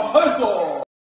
Oh,